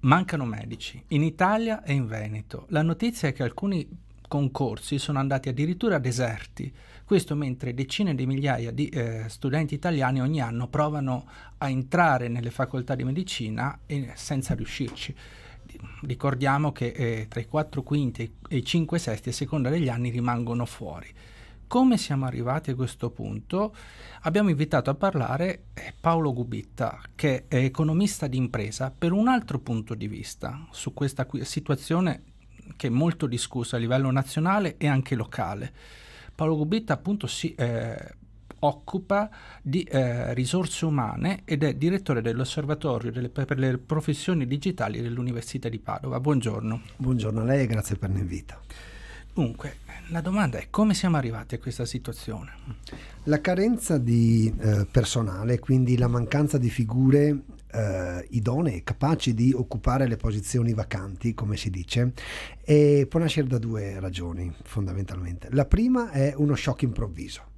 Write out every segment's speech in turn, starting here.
Mancano medici in Italia e in Veneto. La notizia è che alcuni concorsi sono andati addirittura deserti. Questo mentre decine di migliaia di eh, studenti italiani ogni anno provano a entrare nelle facoltà di medicina e, senza riuscirci. Ricordiamo che eh, tra i 4 quinti e i 5 sesti a seconda degli anni rimangono fuori. Come siamo arrivati a questo punto? Abbiamo invitato a parlare eh, Paolo Gubitta, che è economista d'impresa, per un altro punto di vista su questa situazione che è molto discussa a livello nazionale e anche locale. Paolo Gubitta appunto si eh, occupa di eh, risorse umane ed è direttore dell'Osservatorio delle, per le professioni digitali dell'Università di Padova. Buongiorno. Buongiorno a lei e grazie per l'invito. Dunque, la domanda è come siamo arrivati a questa situazione? La carenza di eh, personale, quindi la mancanza di figure eh, idonee, capaci di occupare le posizioni vacanti, come si dice, può nascere da due ragioni fondamentalmente. La prima è uno shock improvviso.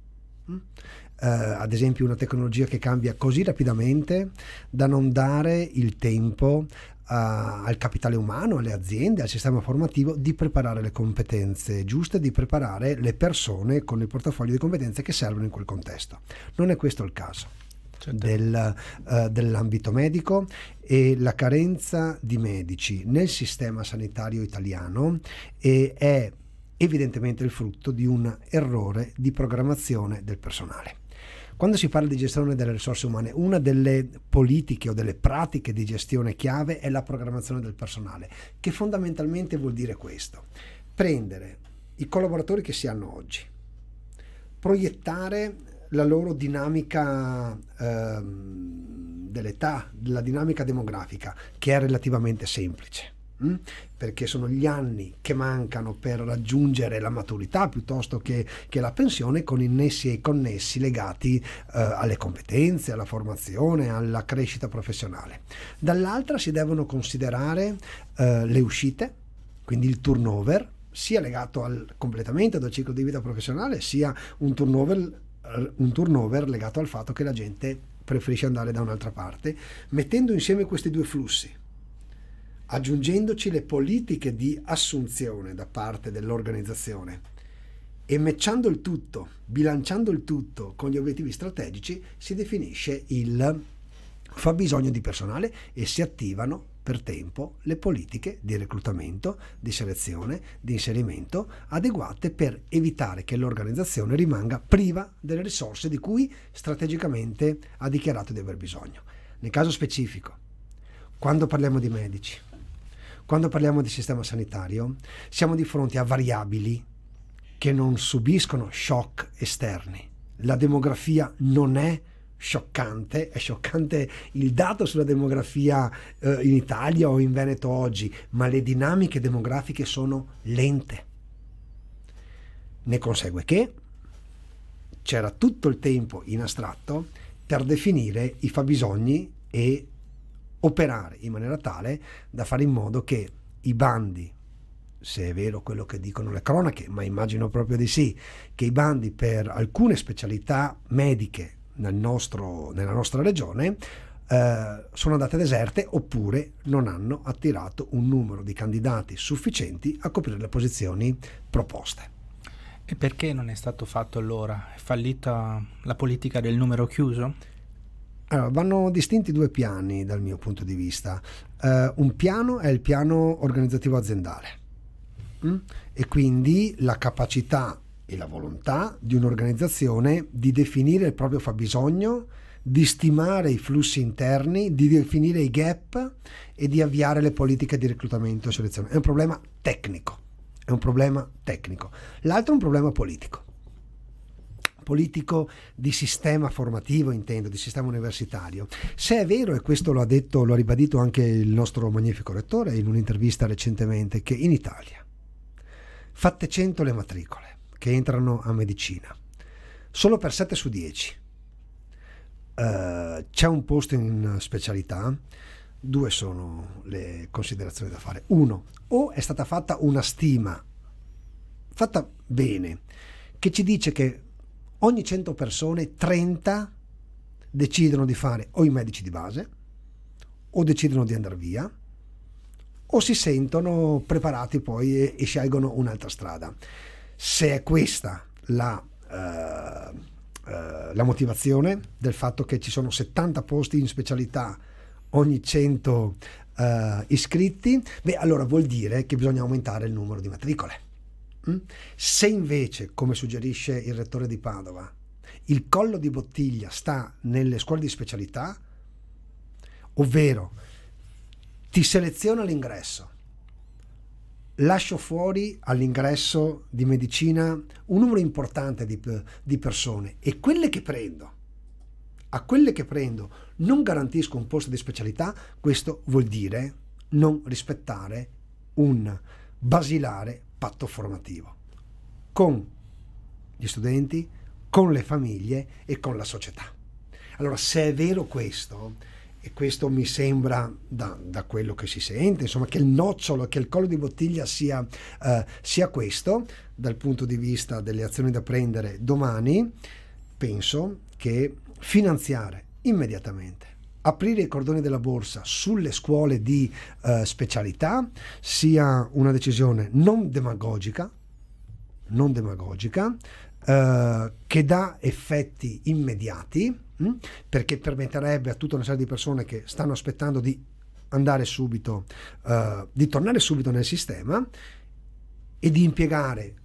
Uh, ad esempio una tecnologia che cambia così rapidamente da non dare il tempo al capitale umano, alle aziende, al sistema formativo di preparare le competenze giuste, di preparare le persone con il portafoglio di competenze che servono in quel contesto. Non è questo il caso. Certo. Del, uh, dell'ambito medico e la carenza di medici nel sistema sanitario italiano è evidentemente il frutto di un errore di programmazione del personale. Quando si parla di gestione delle risorse umane, una delle politiche o delle pratiche di gestione chiave è la programmazione del personale, che fondamentalmente vuol dire questo. Prendere i collaboratori che si hanno oggi, proiettare la loro dinamica ehm, dell'età, la dinamica demografica, che è relativamente semplice Mm? perché sono gli anni che mancano per raggiungere la maturità piuttosto che, che la pensione con innessi e connessi legati eh, alle competenze, alla formazione, alla crescita professionale. Dall'altra si devono considerare eh, le uscite, quindi il turnover, sia legato al completamento del ciclo di vita professionale, sia un turnover, un turnover legato al fatto che la gente preferisce andare da un'altra parte, mettendo insieme questi due flussi aggiungendoci le politiche di assunzione da parte dell'organizzazione e matchando il tutto, bilanciando il tutto con gli obiettivi strategici, si definisce il fabbisogno di personale e si attivano per tempo le politiche di reclutamento, di selezione, di inserimento adeguate per evitare che l'organizzazione rimanga priva delle risorse di cui strategicamente ha dichiarato di aver bisogno. Nel caso specifico, quando parliamo di medici, quando parliamo di sistema sanitario, siamo di fronte a variabili che non subiscono shock esterni. La demografia non è scioccante, è scioccante il dato sulla demografia eh, in Italia o in Veneto oggi, ma le dinamiche demografiche sono lente. Ne consegue che c'era tutto il tempo in astratto per definire i fabbisogni e operare in maniera tale da fare in modo che i bandi, se è vero quello che dicono le cronache, ma immagino proprio di sì, che i bandi per alcune specialità mediche nel nostro, nella nostra regione eh, sono andate deserte oppure non hanno attirato un numero di candidati sufficienti a coprire le posizioni proposte. E perché non è stato fatto allora? È fallita la politica del numero chiuso? Allora, vanno distinti due piani dal mio punto di vista. Uh, un piano è il piano organizzativo aziendale mm? e quindi la capacità e la volontà di un'organizzazione di definire il proprio fabbisogno, di stimare i flussi interni, di definire i gap e di avviare le politiche di reclutamento e selezione. È un problema tecnico, è un problema tecnico. L'altro è un problema politico politico di sistema formativo, intendo, di sistema universitario. Se è vero, e questo lo ha detto, lo ha ribadito anche il nostro magnifico rettore in un'intervista recentemente, che in Italia, fatte 100 le matricole che entrano a medicina, solo per 7 su 10 uh, c'è un posto in specialità, due sono le considerazioni da fare. Uno, o è stata fatta una stima fatta bene, che ci dice che ogni 100 persone 30 decidono di fare o i medici di base, o decidono di andare via, o si sentono preparati poi e, e scelgono un'altra strada. Se è questa la, uh, uh, la motivazione del fatto che ci sono 70 posti in specialità ogni 100 uh, eh, iscritti, beh allora vuol dire che bisogna aumentare il numero di matricole. Mm? Se invece, come suggerisce il rettore di Padova, il collo di bottiglia sta nelle scuole di specialità, ovvero ti seleziona l'ingresso, lascio fuori all'ingresso di medicina un numero importante di, di persone e quelle che prendo, a quelle che prendo non garantisco un posto di specialità, questo vuol dire non rispettare un basilare patto formativo con gli studenti, con le famiglie e con la società. Allora, se è vero questo, e questo mi sembra da, da, quello che si sente, insomma, che il nocciolo, che il collo di bottiglia sia, uh, sia questo, dal punto di vista delle azioni da prendere domani, penso che finanziare immediatamente aprire i cordoni della borsa sulle scuole di uh, specialità sia una decisione non demagogica, non demagogica, uh, che dà effetti immediati, mh, hm, perché permetterebbe a tutta una serie di persone che stanno aspettando di andare subito, uh, di tornare subito nel sistema e di impiegare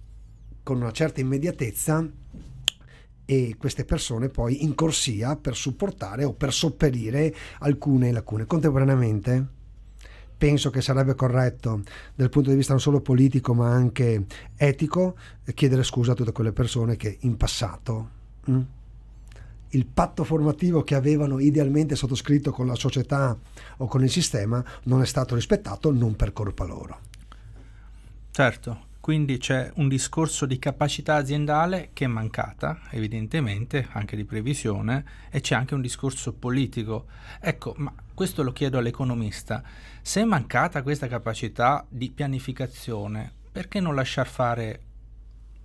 con una certa immediatezza e queste persone poi in corsia per supportare o per sopperire alcune lacune. Contemporaneamente penso che sarebbe corretto dal punto di vista non solo politico ma anche etico chiedere scusa a tutte quelle persone che in passato hm, il patto formativo che avevano idealmente sottoscritto con la società o con il sistema non è stato rispettato non per colpa loro. Certo, quindi c'è un discorso di capacità aziendale che è mancata, evidentemente, anche di previsione, e c'è anche un discorso politico. Ecco, ma questo lo chiedo all'economista. Se è mancata questa capacità di pianificazione, perché non lasciar fare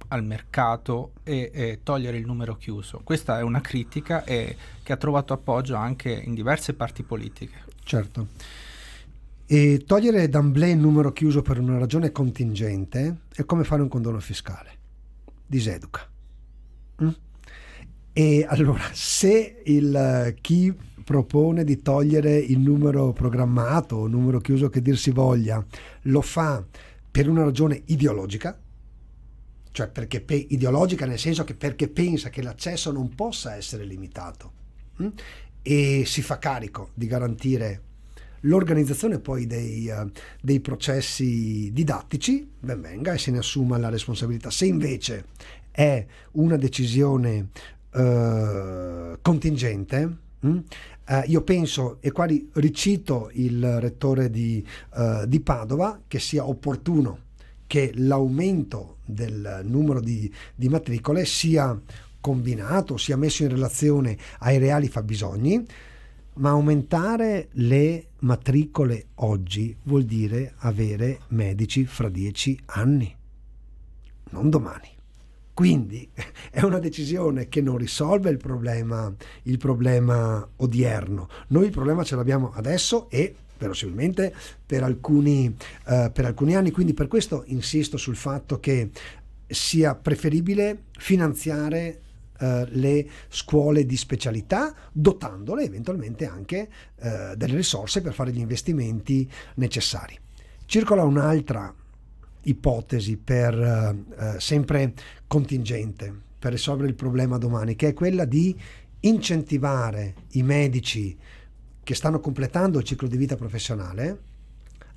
al mercato e, e, togliere il numero chiuso. Questa è una critica e, che ha trovato appoggio anche in diverse parti politiche. Certo. E togliere d'amblè il numero chiuso per una ragione contingente è come fare un condono fiscale. Diseduca. Mm? E allora, se il, chi propone di togliere il numero programmato o numero chiuso che dir si voglia, lo fa per una ragione ideologica, cioè perché pe- ideologica nel senso che perché pensa che l'accesso non possa essere limitato? Mm? e si fa carico di garantire l'organizzazione poi dei, uh, dei, processi didattici, ben venga e se ne assuma la responsabilità. Se invece è una decisione uh, contingente, mh, uh, io penso, e qua ricito il rettore di, di Padova, che sia opportuno che l'aumento del numero di, di matricole sia combinato, sia messo in relazione ai reali fabbisogni, ma aumentare le matricole oggi vuol dire avere medici fra dieci anni, non domani. Quindi è una decisione che non risolve il problema, il problema odierno. Noi il problema ce l'abbiamo adesso e verosimilmente per alcuni, uh, per alcuni anni. Quindi per questo insisto sul fatto che sia preferibile finanziare Uh, le scuole di specialità, dotandole eventualmente anche uh, delle risorse per fare gli investimenti necessari. Circola un'altra ipotesi per uh, sempre contingente per risolvere il problema domani, che è quella di incentivare i medici che stanno completando il ciclo di vita professionale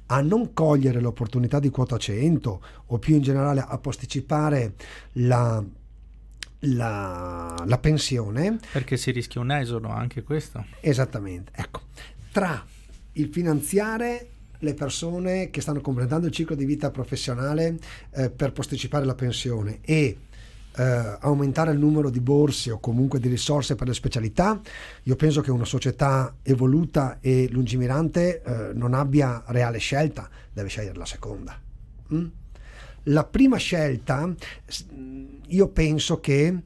a non cogliere l'opportunità di quota 100 o più in generale a posticipare la, la, la pensione. Perché si rischia un esodo anche questo. Esattamente. Ecco, tra il finanziare le persone che stanno completando il ciclo di vita professionale eh, per posticipare la pensione e eh, aumentare il numero di borse o comunque di risorse per le specialità, io penso che una società evoluta e lungimirante eh, non abbia reale scelta, deve scegliere la seconda. Mm? La prima scelta, io penso che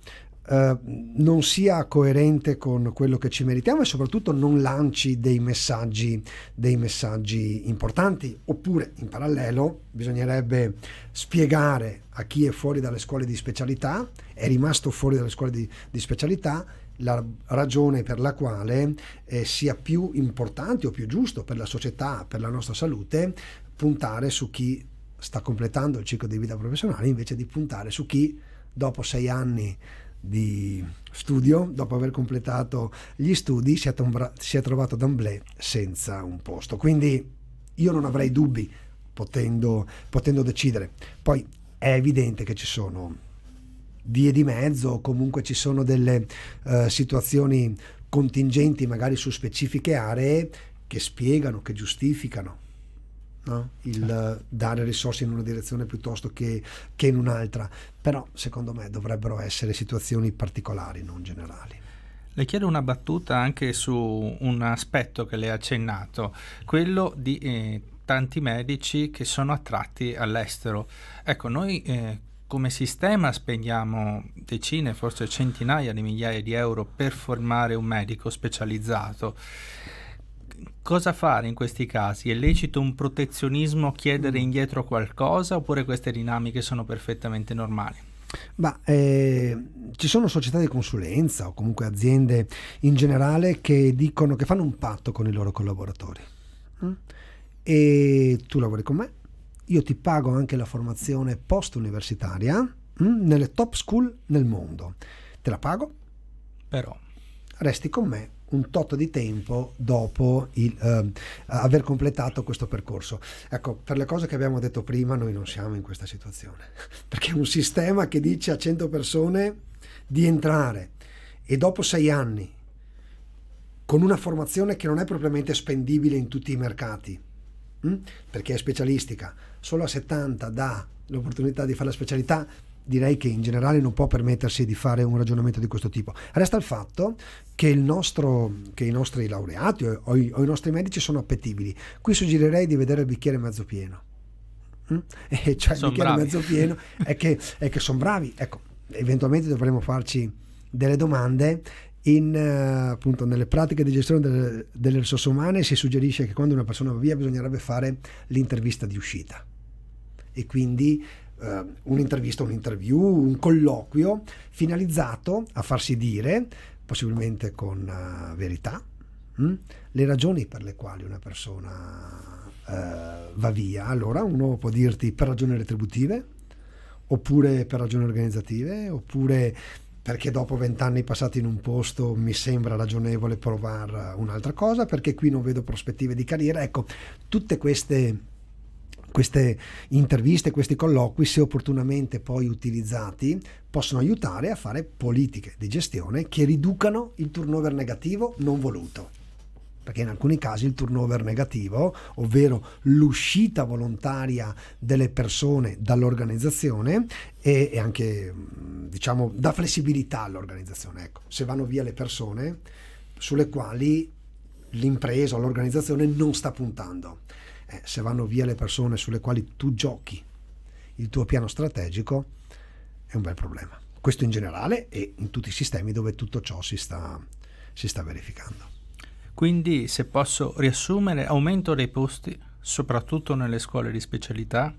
eh, non sia coerente con quello che ci meritiamo e soprattutto non lanci dei messaggi, dei messaggi importanti. Oppure in parallelo bisognerebbe spiegare a chi è fuori dalle scuole di specialità, è rimasto fuori dalle scuole di, di specialità, la ragione per la quale eh, sia più importante o più giusto per la società, per la nostra salute, puntare su chi sta completando il ciclo di vita professionale invece di puntare su chi dopo sei anni di studio, dopo aver completato gli studi, si è, si è trovato d'amblè senza un posto. Quindi io non avrei dubbi potendo, potendo decidere. Poi è evidente che ci sono vie di mezzo comunque ci sono delle uh, situazioni contingenti magari su specifiche aree che spiegano, che giustificano no? il certo. dare risorse in una direzione piuttosto che, che in un'altra, però secondo me dovrebbero essere situazioni particolari, non generali. Le chiedo una battuta anche su un aspetto che le ha accennato, quello di eh, tanti medici che sono attratti all'estero. Ecco, noi eh, come sistema spendiamo decine, forse centinaia di migliaia di euro per formare un medico specializzato. Cosa fare in questi casi? È lecito un protezionismo, chiedere mm. indietro qualcosa oppure queste dinamiche sono perfettamente normali? Ma, eh, ci sono società di consulenza o comunque aziende in generale che dicono che fanno un patto con i loro collaboratori. Mm? E tu lavori con me, io ti pago anche la formazione post universitaria mm, nelle top school nel mondo. Te la pago? Però. Resti con me un tot di tempo dopo il, eh, aver completato questo percorso. Ecco, per le cose che abbiamo detto prima, noi non siamo in questa situazione, perché un sistema che dice a 100 persone di entrare e dopo sei anni, con una formazione che non è propriamente spendibile in tutti i mercati, hm? perché è specialistica, solo a 70 dà l'opportunità di fare la specialità, direi che in generale non può permettersi di fare un ragionamento di questo tipo. Resta il fatto che, il nostro, che i nostri laureati o, o, i, o, i, nostri medici sono appetibili. Qui suggerirei di vedere il bicchiere mezzo pieno. Mm? E cioè il bicchiere bravi. mezzo pieno è che, che sono bravi. Ecco, eventualmente dovremo farci delle domande in, uh, appunto, nelle pratiche di gestione delle, delle, risorse umane si suggerisce che quando una persona va via bisognerebbe fare l'intervista di uscita e quindi uh, un'intervista, un interview, un colloquio finalizzato a farsi dire, possibilmente con uh, verità, mh, hm, le ragioni per le quali una persona va via. Allora uno può dirti per ragioni retributive, oppure per ragioni organizzative, oppure perché dopo vent'anni passati in un posto mi sembra ragionevole provare un'altra cosa, perché qui non vedo prospettive di carriera. Ecco, tutte queste, queste interviste, questi colloqui, se opportunamente poi utilizzati, possono aiutare a fare politiche di gestione che riducano il turnover negativo non voluto perché in alcuni casi il turnover negativo, ovvero l'uscita volontaria delle persone dall'organizzazione e, anche diciamo dà flessibilità all'organizzazione. Ecco, se vanno via le persone sulle quali l'impresa o l'organizzazione non sta puntando, eh, se vanno via le persone sulle quali tu giochi il tuo piano strategico, è un bel problema. Questo in generale e in tutti i sistemi dove tutto ciò si sta, si sta verificando. Quindi, se posso riassumere, aumento dei posti, soprattutto nelle scuole di specialità.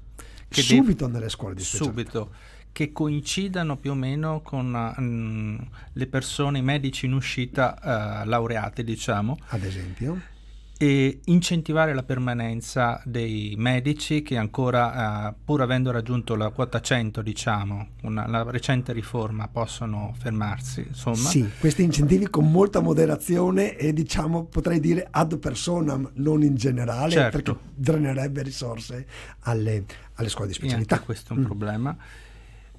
subito nelle scuole di specialità. Subito, che coincidano più o meno con um, le persone, i medici in uscita uh, laureati, diciamo. Ad esempio e incentivare la permanenza dei medici che ancora, eh, pur avendo raggiunto la quota 100, diciamo, una, la recente riforma, possono fermarsi. Insomma. Sì, questi incentivi con molta moderazione e diciamo potrei dire ad personam, non in generale, certo. perché drenerebbe risorse alle, alle scuole di specialità. Questo è un mm. problema.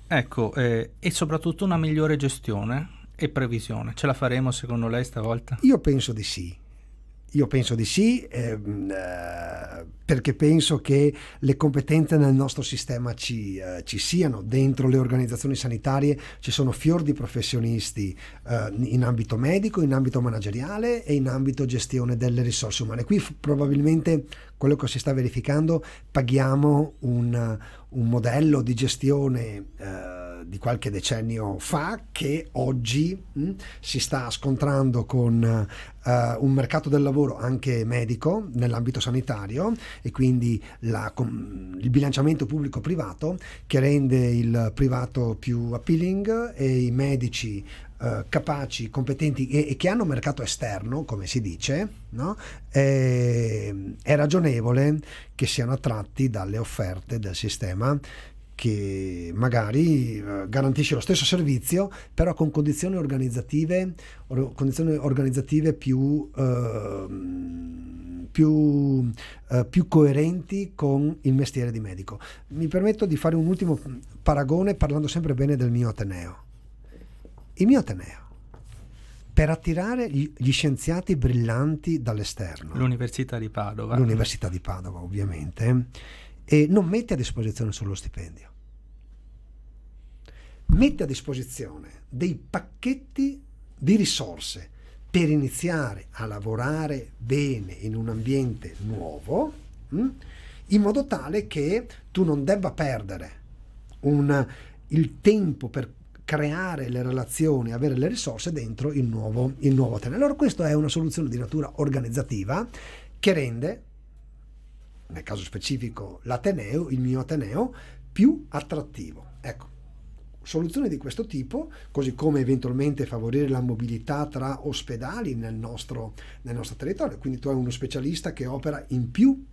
Ecco, eh, e soprattutto una migliore gestione e previsione. Ce la faremo secondo lei stavolta? Io penso di sì io penso di sì, ehm, eh, perché penso che le competenze nel nostro sistema ci, eh, ci, siano. Dentro le organizzazioni sanitarie ci sono fior di professionisti eh, in ambito medico, in ambito manageriale e in ambito gestione delle risorse umane. Qui probabilmente quello che si sta verificando paghiamo un, un modello di gestione eh, di qualche decennio fa che oggi mh, si sta scontrando con uh, un mercato del lavoro anche medico nell'ambito sanitario e quindi la, com, il bilanciamento pubblico-privato che rende il privato più appealing e i medici uh, capaci, competenti e, e, che hanno mercato esterno, come si dice, no? è, è ragionevole che siano attratti dalle offerte del sistema che magari eh, garantisce lo stesso servizio, però con condizioni organizzative, or, condizioni organizzative più, eh, più, eh, più, coerenti con il mestiere di medico. Mi permetto di fare un ultimo paragone parlando sempre bene del mio Ateneo. Il mio Ateneo, per attirare gli, gli scienziati brillanti dall'esterno. L'Università di Padova. L'Università di Padova, ovviamente e non mette a disposizione solo stipendio, mette a disposizione dei pacchetti di risorse per iniziare a lavorare bene in un ambiente nuovo, mh, in modo tale che tu non debba perdere un, il tempo per creare le relazioni, avere le risorse dentro il nuovo, il nuovo Ateneo. Allora questa è una soluzione di natura organizzativa che rende nel caso specifico l'Ateneo, il mio Ateneo, più attrattivo. Ecco, soluzioni di questo tipo, così come eventualmente favorire la mobilità tra ospedali nel nostro, nel nostro territorio. Quindi tu hai uno specialista che opera in più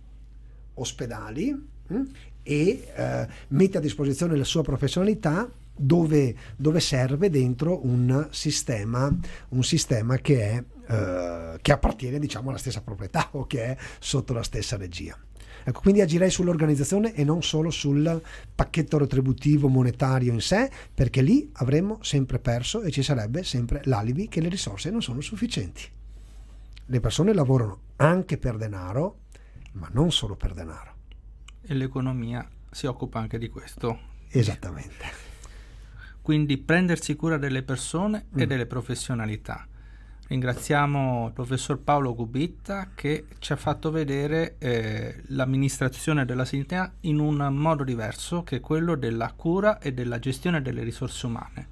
ospedali mh, hm, e eh, mette a disposizione la sua professionalità dove, dove serve dentro un sistema, un sistema che, è, eh, che appartiene diciamo, alla stessa proprietà o che è sotto la stessa regia. Ecco, quindi agirei sull'organizzazione e non solo sul pacchetto retributivo monetario in sé, perché lì avremmo sempre perso e ci sarebbe sempre l'alibi che le risorse non sono sufficienti. Le persone lavorano anche per denaro, ma non solo per denaro. E l'economia si occupa anche di questo. Esattamente. Quindi prendersi cura delle persone mm. e delle professionalità. Ringraziamo il professor Paolo Gubitta che ci ha fatto vedere eh, l'amministrazione della sanità in un modo diverso che è quello della cura e della gestione delle risorse umane.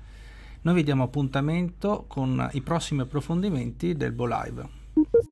Noi vi diamo appuntamento con i prossimi approfondimenti del Bo Live.